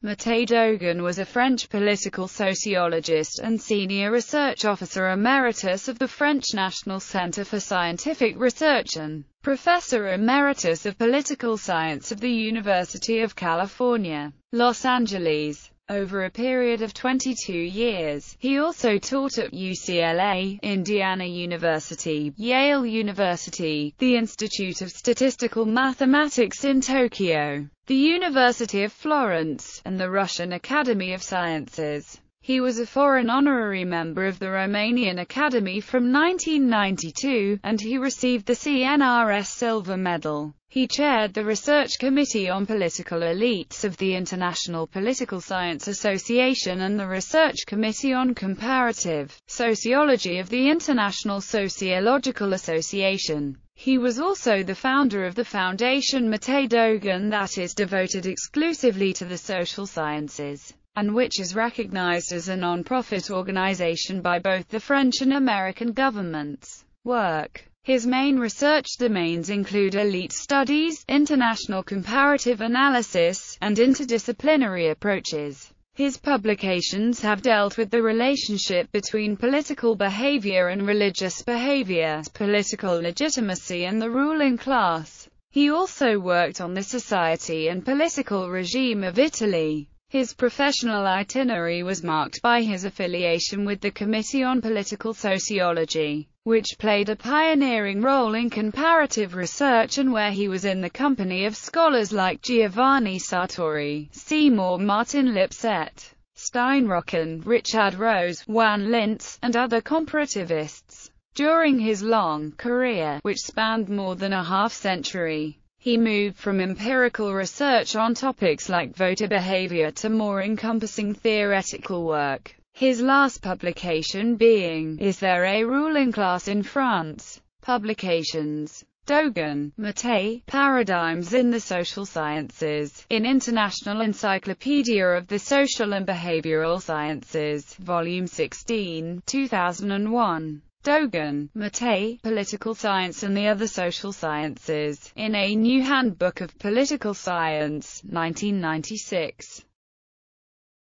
Mattei Dogan was a French political sociologist and senior research officer emeritus of the French National Center for Scientific Research and professor emeritus of political science of the University of California, Los Angeles. Over a period of 22 years, he also taught at UCLA, Indiana University, Yale University, the Institute of Statistical Mathematics in Tokyo, the University of Florence, and the Russian Academy of Sciences. He was a foreign honorary member of the Romanian Academy from 1992, and he received the CNRS Silver Medal. He chaired the Research Committee on Political Elites of the International Political Science Association and the Research Committee on Comparative Sociology of the International Sociological Association. He was also the founder of the Foundation Mattei Dogan that is devoted exclusively to the social sciences and which is recognized as a non-profit organization by both the French and American governments. Work his main research domains include elite studies, international comparative analysis, and interdisciplinary approaches. His publications have dealt with the relationship between political behavior and religious behavior, political legitimacy and the ruling class. He also worked on the society and political regime of Italy. His professional itinerary was marked by his affiliation with the Committee on Political Sociology, which played a pioneering role in comparative research and where he was in the company of scholars like Giovanni Sartori, Seymour Martin Lipset, Stein Rokkan, Richard Rose, Juan Linz, and other comparativists. During his long career, which spanned more than a half-century, he moved from empirical research on topics like voter behavior to more encompassing theoretical work. His last publication being, Is There a Ruling Class in France? Publications. Dogan, Mattei, Paradigms in the Social Sciences, in International Encyclopedia of the Social and Behavioral Sciences, Volume 16, 2001. Dogan, Mattei, Political Science and the Other Social Sciences, in A New Handbook of Political Science, 1996.